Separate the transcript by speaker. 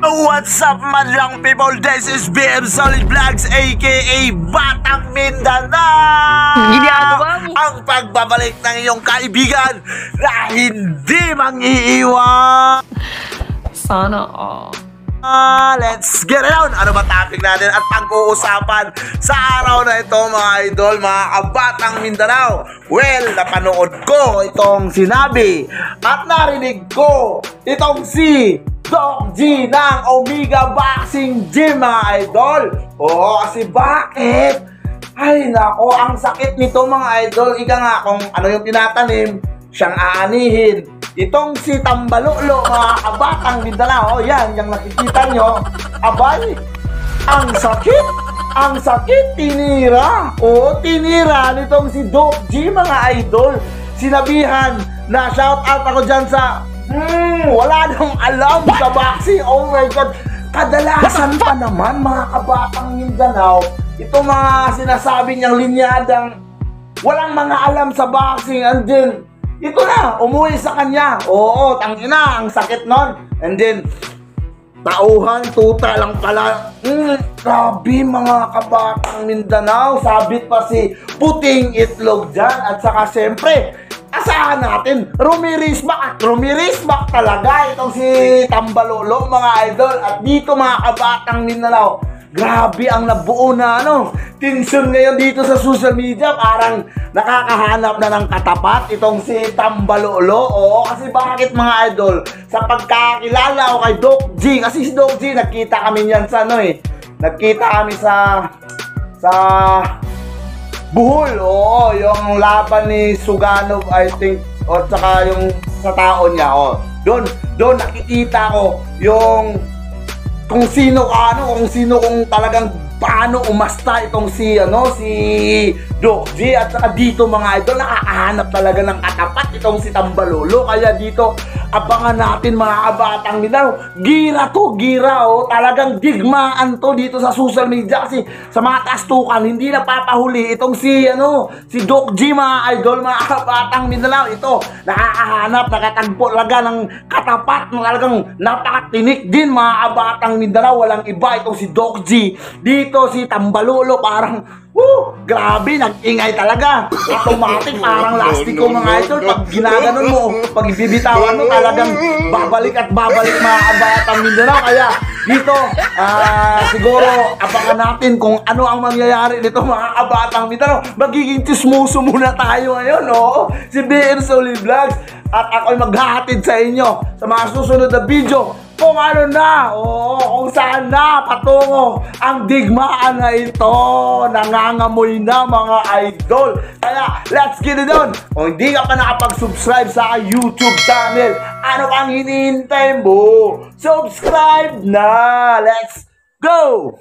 Speaker 1: What's up madlang people? This is BM Solid Vlogs aka Batang Mindanao!
Speaker 2: Ginagawa mo.
Speaker 1: Ang pagbabalik ng iyong kaibigan na hindi mang-iiwan!
Speaker 2: Sana all.
Speaker 1: Ah, let's get it on! Ano ba topic natin at pag-uusapan sa araw na ito mga idol, mga kabatang Mindanao? Well, napanood ko itong sinabi at narinig ko itong si Doc G ng Omega Boxing Gym mga idol. Oo, kasi bakit? Ay nako, ang sakit nito mga idol. Ika nga kung ano yung tinatanim, siyang aanihin. Itong si Tambalolo, mga kabatang Mindanao, oh, yan, yung nakikita nyo, abay, ang sakit, ang sakit, tinira. Oo, tinira nitong si Doc G, mga idol. Sinabihan na shout out ako dyan sa, hmm, wala nang alam sa boxing. Oh my God. Kadalasan pa naman, mga kabatang Mindanao, itong mga sinasabi niyang linyadang walang mga alam sa boxing and then ito na, umuwi sa kanya. Oo, tangina, ang sakit nun. And then, tauhan, tuta lang pala. Mm, grabe mga kabatang Mindanao. Sabit pa si puting itlog dyan. At saka siyempre, asahan natin, rumirisbak at rumirisbak talaga itong si Tambalolo mga idol. At dito mga kabatang Mindanao, Grabe ang nabuo na ano, tension ngayon dito sa social media. Parang nakakahanap na ng katapat itong si Tambalolo. Oo, kasi bakit mga idol? Sa pagkakilala ko kay Doc G, kasi si Doc G, nagkita kami niyan sa ano eh. Nagkita kami sa sa Buhol, oo, yung laban ni Suganov, I think, o tsaka yung sa tao niya, oh. Doon, doon nakikita ko yung kung sino ano, kung sino kung talagang paano umasta itong si ano si Doc G. At saka dito mga idol nakakahanap talaga ng katapat itong si Tambalolo. Kaya dito abangan natin mga kabatang Mindanao gira to gira oh. Talagang digmaan to dito sa social media kasi sa mga kastukan hindi napapahuli itong si ano si Doc G mga idol mga kabatang Mindanao ito nakakahanap nakatagpo talaga ng katapat ng talagang napakatinik din mga kabatang Mindanao walang iba itong si Doc G. Dito si Tambalolo parang Woo! Grabe, nag-ingay talaga. Automatic, parang lastiko mga idol. Pag ginaganon mo, pag ibibitawan mo, talagang babalik at babalik mga kabatang Mindanao. Kaya dito, ah, siguro, abangan natin kung ano ang mangyayari dito mga kabatang Mindanao. Magiging chismoso muna tayo ngayon, no? Si BN Solid Vlogs. At ako'y maghahatid sa inyo sa mga susunod na video kung ano na, oo, kung saan na patungo ang digmaan na ito. Nangangamoy na mga idol. Kaya, let's get it on. Kung hindi ka pa nakapag-subscribe sa YouTube channel, ano pang hinihintay mo? Subscribe na! Let's go!